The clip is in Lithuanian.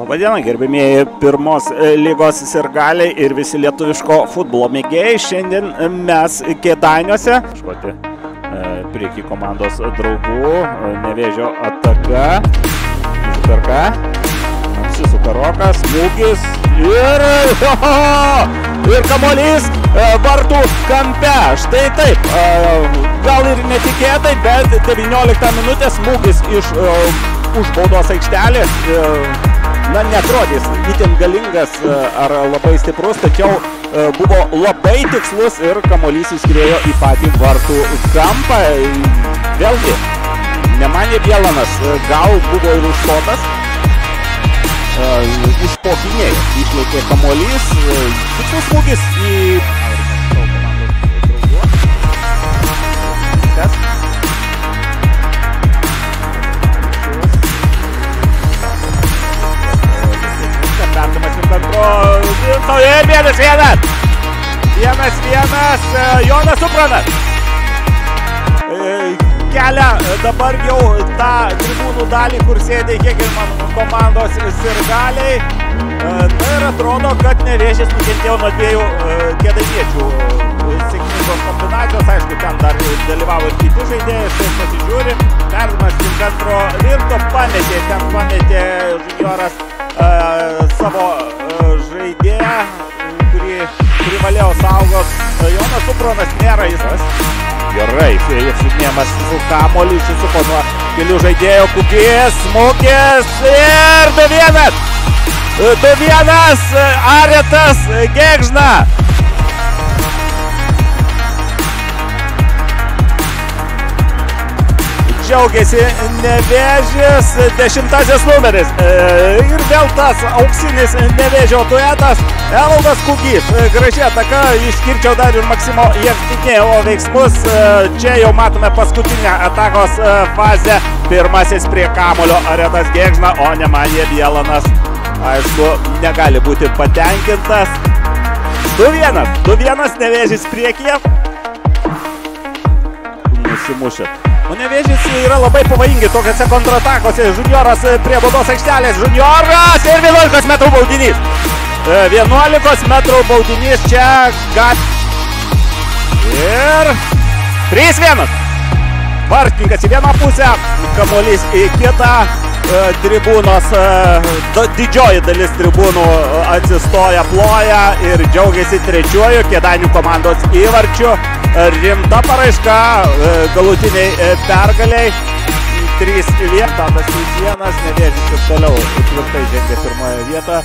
Labadiena, gerbimieji pirmos e, lygos sirgaliai ir visi lietuviško futbolo mėgėjai. Šiandien mes kėdainiuose. Škoti prieki komandos draugų. e, Nevėžio ataka. Uždarka. Apsisuka rokas, smūgis ir... Ir kamolys e, vartų kampe. Štai taip. e, Gal ir netikėtai, bet 19 minutės smūgis iš e, už baudos aikštelės. Na, netrodys itin galingas e, ar labai stiprus, tačiau e, buvo labai tikslus ir kamolys įskrėjo į patį vartų kampą. Vėlgi, nemanė Bielanas, e, gal buvo ir užstotas. E, Išpokinėjo, išlėkė kamolys, tikslus smūgis į... Vinto ir vienas vienas. Vienas vienas. Jonas Supranas. Kelia e, dabar jau tą tribūnų dalį, kur sėdė Hegelman komandos sirgaliai. E, Na ir atrodo, kad nevėžės nukentėjo nuo dviejų e, kėdainiečių e, sėkmingos kombinacijos. Aišku, ten dar dalyvavo ir kiti žaidėjai. Štai pasižiūri. Jis. Gerai, Jefsimėmas su kamoliu išsisuko nuo kelių žaidėjų. Kukis, smūgis ir 2-1. 2-1 Aretas Gegžna. Džiaugiasi nevėžis, dešimtasis numeris. E, Ir vėl tas auksinis nevėžio duetas. Evaldas Kugys, e, graži ataka, išskirčiau dar ir Maksimo Jevtinėvo veiksmus. E, Čia jau matome paskutinę atakos fazę. Pirmasis prie kamulio Aretas Gėgžna, o ne Manė Bielanas. Aišku, negali būti patenkintas. 2-1, 2-1 nevėžys priekyje. Nusimušė. O nevėžys yra labai pavojingi tokiuose kontratakose. Junioras prie baudos aikštelės. Junioras ir 11 metrų baudinys. E, 11 metrų baudinys čia gat. Ir 3-1. Vartininkas į vieną pusę, kamuolys į kitą. E, Tribūnos, e, didžioji dalis tribūnų e, atsistoja, ploja ir džiaugiasi trečiuoju kėdainių komandos įvarčiu. Rimta paraiška galutiniai pergaliai. 3-1, Tadas 3-1, nevėžys ir toliau tvirtai žengia pirmoje vietoje.